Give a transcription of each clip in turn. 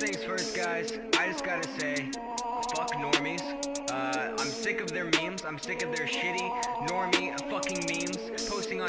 things first, guys. I just gotta say, fuck normies. Uh, I'm sick of their memes. I'm sick of their shitty normie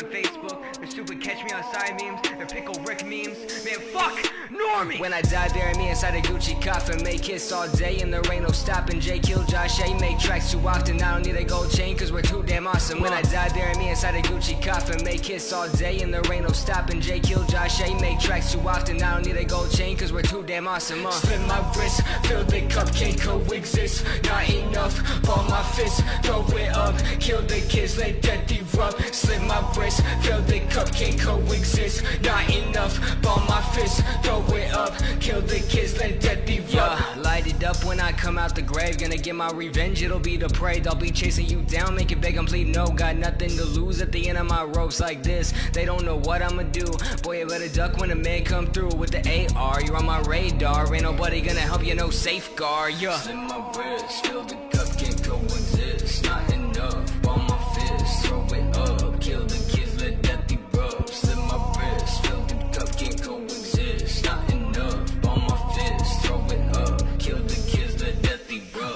on Facebook. Their stupid catch me outside memes. Their pickle Rick memes. Man, fuck normie. When I die, bury me inside a Gucci coffin. Make hits all day and there ain't no stopping. Jake Hill Josh A. Make tracks too often. I don't need a gold chain cause we're too damn awesome. When I die, bury me inside a Gucci coffin. Make hits all day and there ain't no stopping. Jake Hill Josh A. Make tracks too often. I don't need a gold chain cause we're too damn awesome. Uh. Slit my wrist, fill the cup, can't coexist. Not enough, ball my fist, throw it up. Kill the kids, let death erupt. Slit my wrist, fill the cup, can't coexist. Not enough, ball my fist, throw it up. Kill the kids, let death erupt. Yeah, light it up when I come out the grave. Gonna get my revenge, it'll be the parade. I'll be chasing you down, make it big, I'm pleading no. Got nothing to lose at the end of my ropes like this. They don't know what I'ma do. Boy, you better duck when a man come through with the AR. You're on my radar, ain't nobody gonna help you, no safeguard. Yeah. Slit my wrist, fill the cup, can't coexist. Not enough,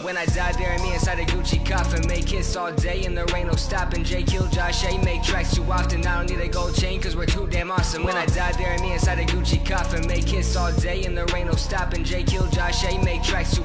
When I die, bury me inside a Gucci coffin. Make hits all day and there ain't no stopping. Jake Hill Josh A. Make tracks too often. I don't need a gold chain cause we're too damn awesome. When I die, bury me inside a Gucci coffin. Make hits all day and there ain't no stopping. Jake Hill Josh A. Make tracks too